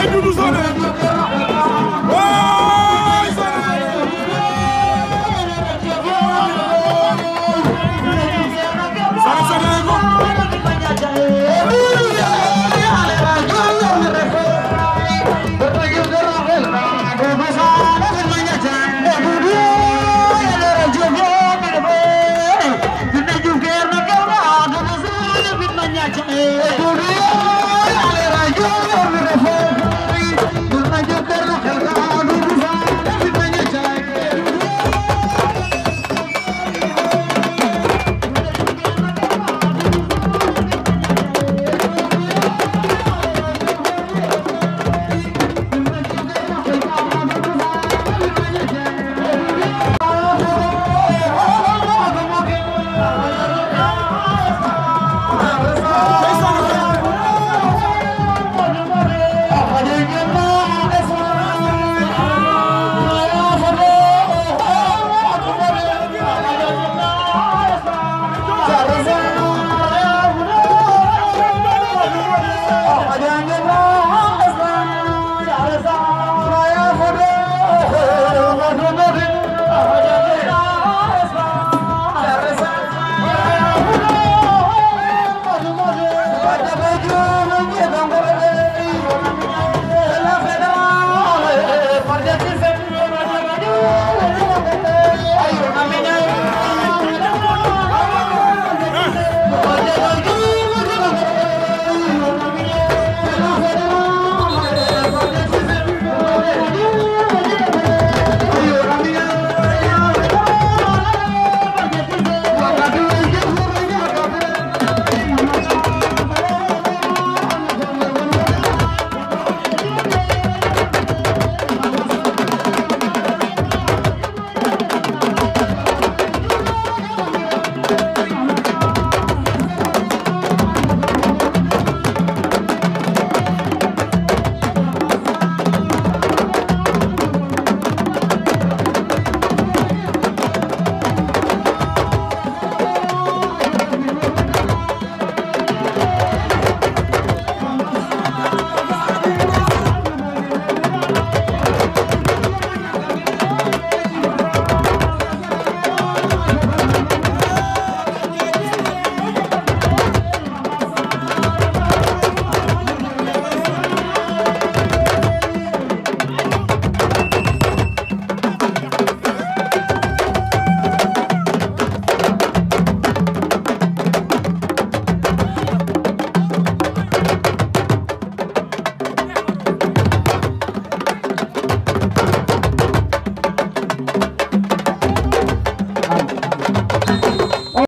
Sempre nos orando. او هو